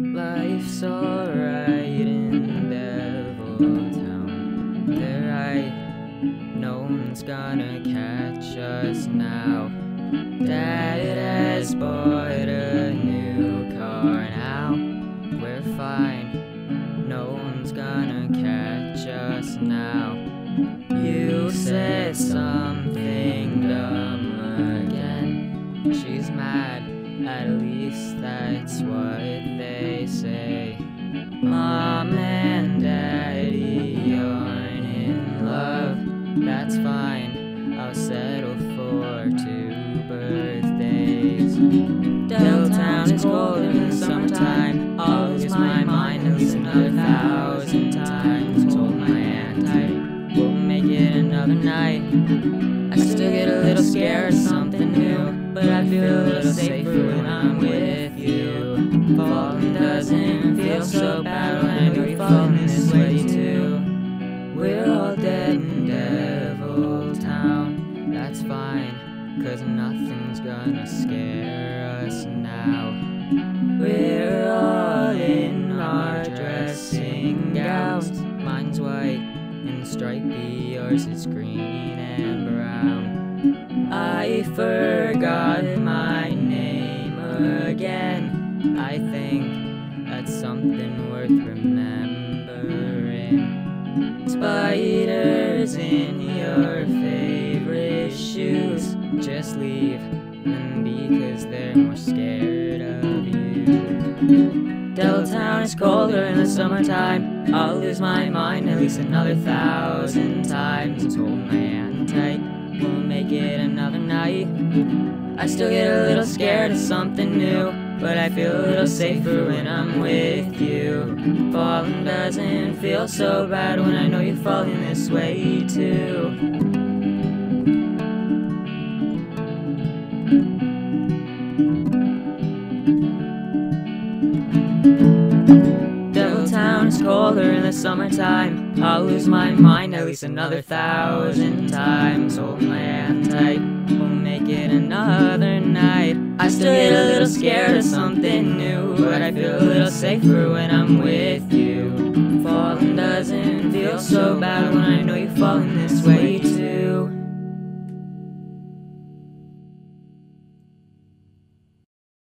Life's alright in Devil Town. They're right, no one's gonna catch us now. Dad has bought a new car now. We're fine, no one's gonna catch us now. You said something dumb again. She's mad, at least that's what they say. Mom and daddy aren't in love, that's fine. I'll settle for two birthdays. Devil Town is cold in the summertime. Lose my mind least another thousand times. Told my aunt I won't make it another night. I still get a little scared of something new, but I feel safer when I'm with you. Falling doesn't feel so bad when you're falling this way too. We're all dead in Devil Town, that's fine, cause nothing's gonna scare us now. We're all in our dressing gowns, mine's white and stripey, yours is green and brown. I forgot my name again. I think that's something worth remembering. Spiders in your favorite shoes. Just leave them because they're more scared of you. Devil Town is colder in the summertime. I'll lose my mind at least another thousand times. Told my aunt I still get a little scared of something new, but I feel a little safer when I'm with you. Falling doesn't feel so bad when I know you're falling this way too. Is colder in the summertime. I'll lose my mind at least another thousand times. Hold my hand tight, still get a little scared of something new, but I feel a little safer when I'm with you. Falling doesn't feel so bad when